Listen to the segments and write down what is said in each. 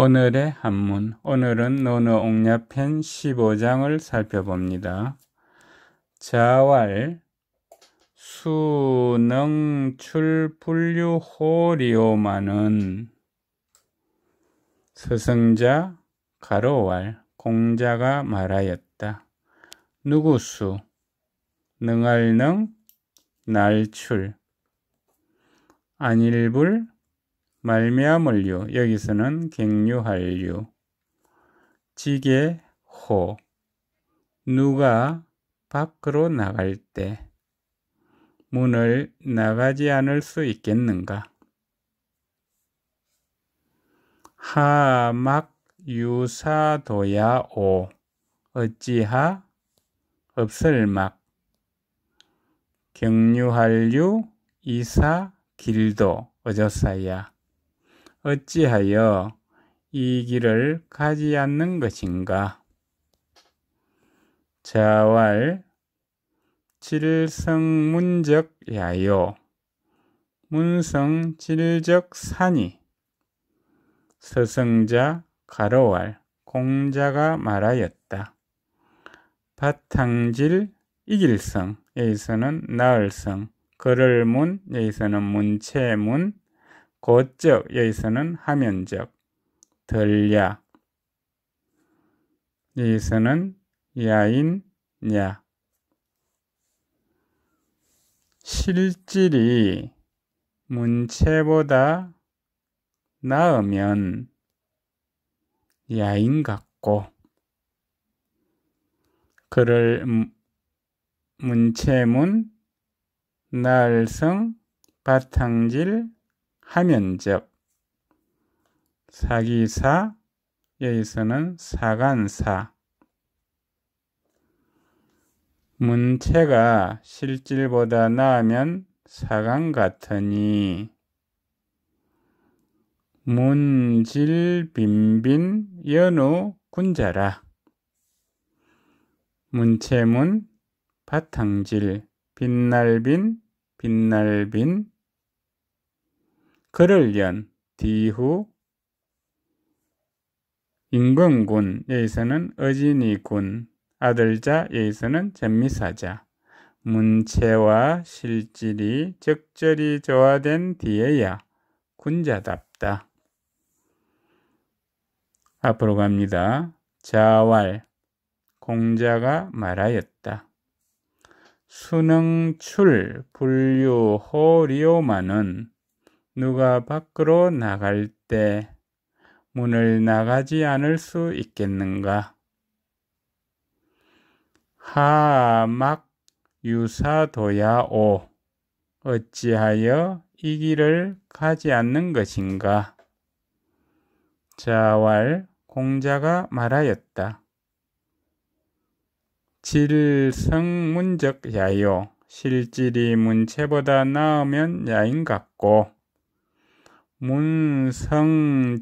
오늘의 한문, 오늘은 논어 옥냐편 15장을 살펴봅니다. 자왈, 수능출분류호리오마는 서성자, 가로왈, 공자가 말하였다. 누구수, 능할능, 날출, 안일불, 말미암을유 여기서는 갱류할유 지게 호. 누가 밖으로 나갈 때 문을 나가지 않을 수 있겠는가? 하막 유사도야 오. 어찌하 없을막. 경유할유 이사 길도 어저사야 어찌하여 이 길을 가지 않는 것인가? 자왈 질성문적 야요 문성 질적 산이 서성자 가로왈 공자가 말하였다. 바탕질 이길성 여기서는 나을성 걸을문 여기서는 문체문 고적 여기서는 하면적 덜야 여기서는 야인 야 실질이 문체보다 나으면 야인 같고 그를 문체문 날성 바탕질 하면적 사기사 여기서는 사간사. 문체가 실질보다 나으면 사간 같으니 문질 빈빈 연우 군자라. 문체문 바탕질 빛날빈 빛날빈 그를 연 뒤후 임금군 여기서는 어진이군 아들자 여기서는 전미사자 문체와 실질이 적절히 조화된 뒤에야 군자답다. 앞으로 갑니다. 자왈 공자가 말하였다. 수능출 분류 호리오마는 누가 밖으로 나갈 때 문을 나가지 않을 수 있겠는가? 하막 유사도야오 어찌하여 이 길을 가지 않는 것인가? 자왈 공자가 말하였다. 질성문적 야요 실질이 문체보다 나으면 야인 같고 문성질적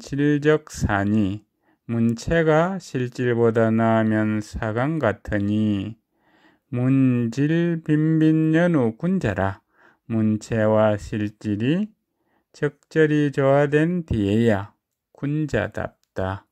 산이 문체가 실질보다 나으면 사강 같으니 문질 빈빈연우 군자라 문체와 실질이 적절히 조화된 뒤에야 군자답다.